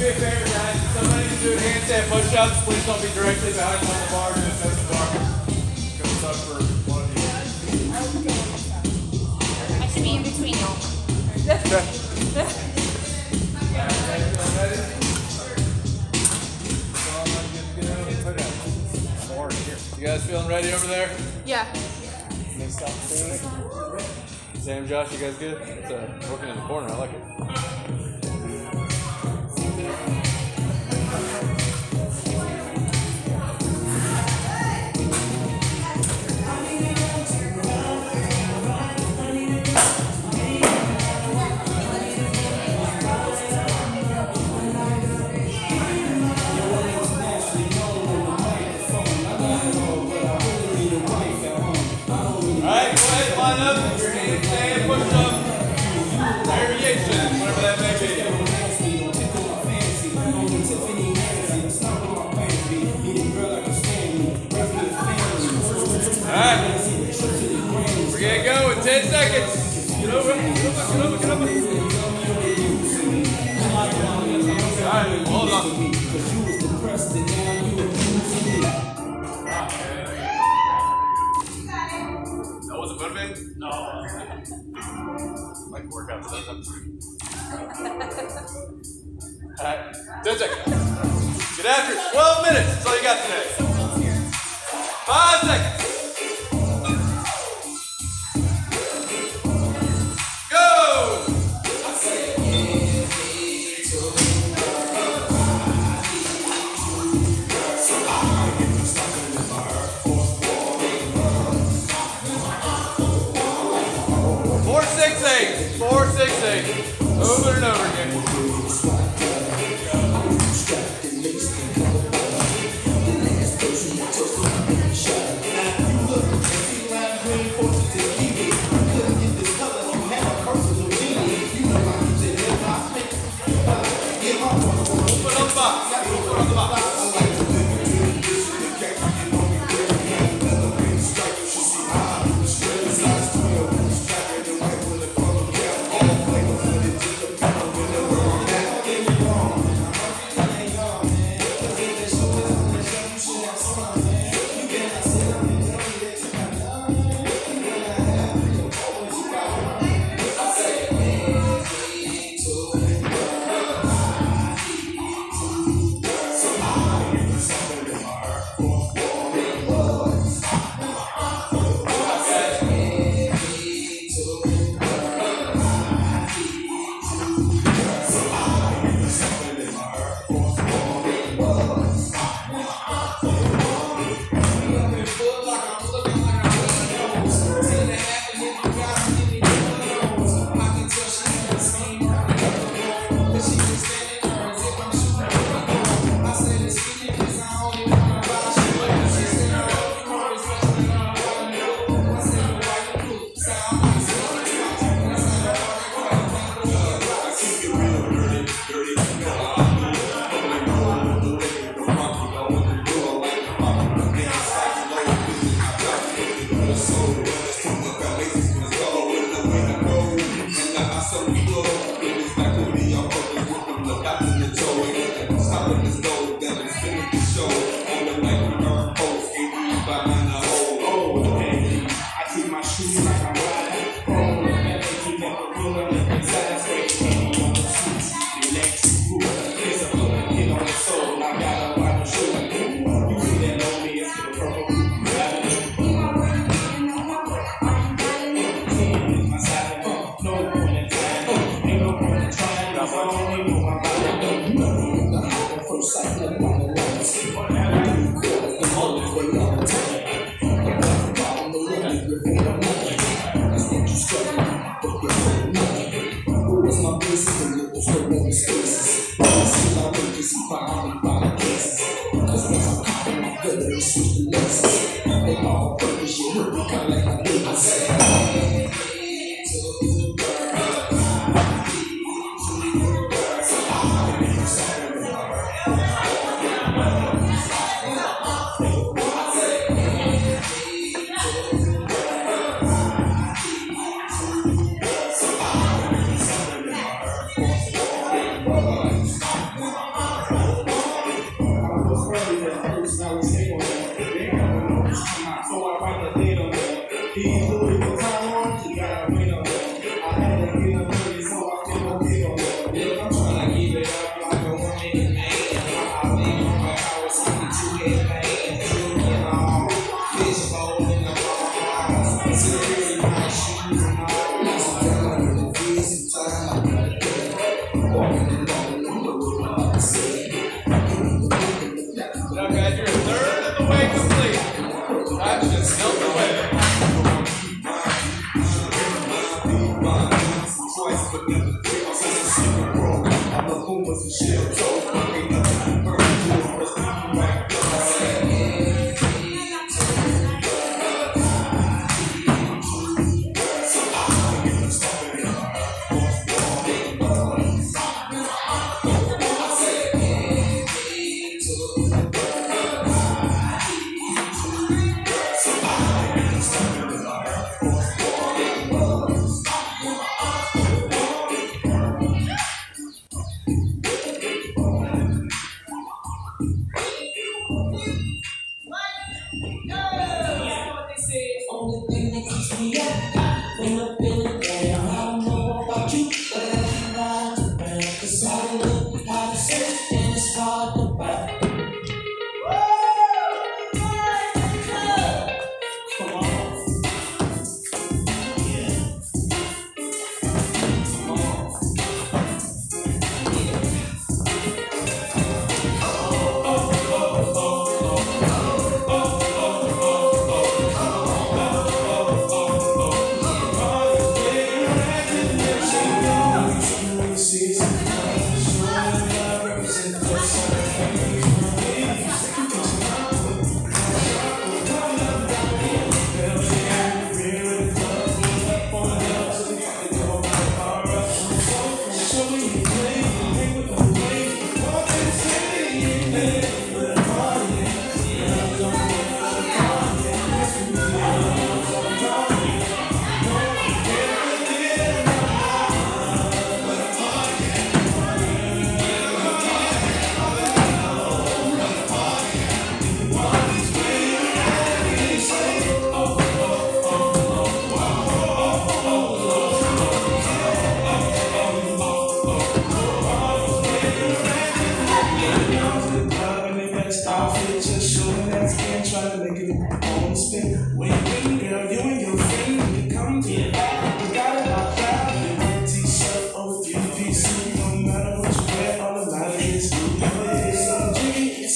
me a favor, guys. If somebody can do handstand push-ups, please don't be directly behind one of the bars. Just the bar. Comes up for one of you. I should be in between y'all. You guys feeling ready over there? Yeah. Sam, Josh, you guys good? It's uh, working in the corner. I like it. Handstand push-up variation, whatever that may be. Alright. Alright, 10 seconds. Get after it. 12 minutes. That's all you got today. Five seconds.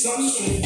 some strange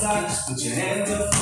contact, put your hands up.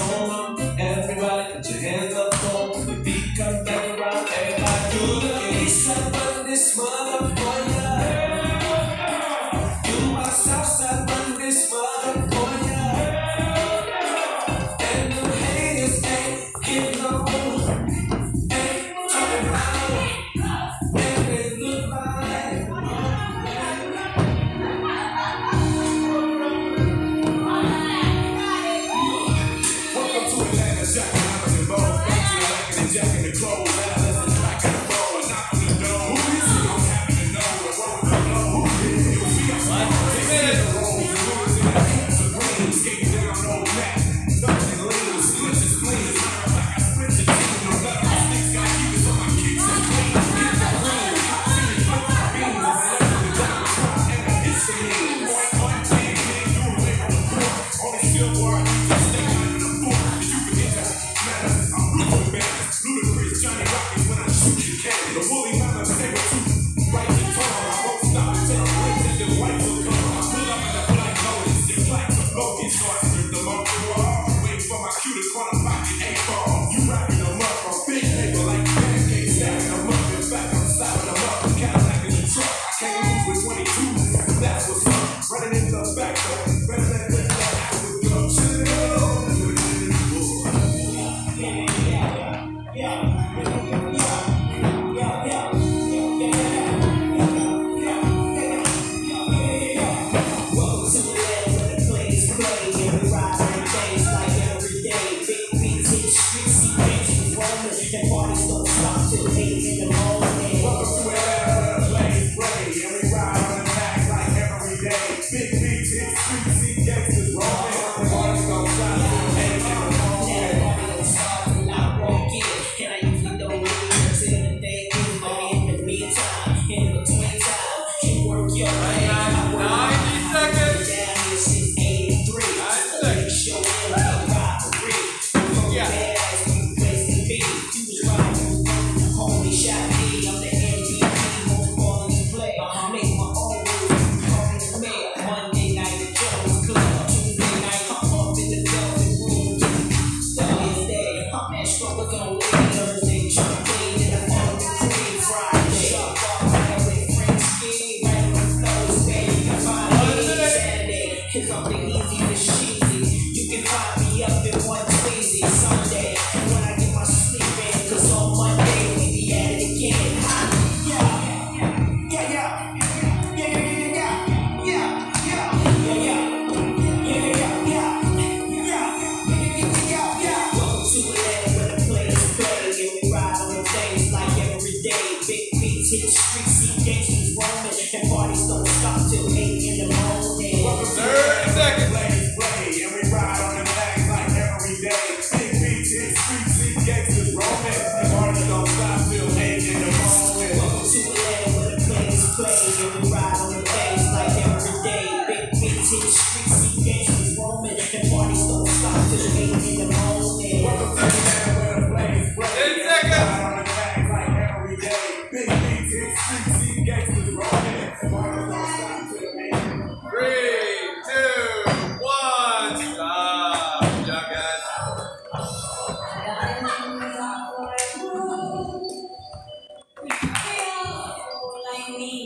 botando o in the streets, see gangsters stop the in the. Welcome to the is Big gangsters roaming, and parties don't stop till the in the morning. Three, two, one, stop, me.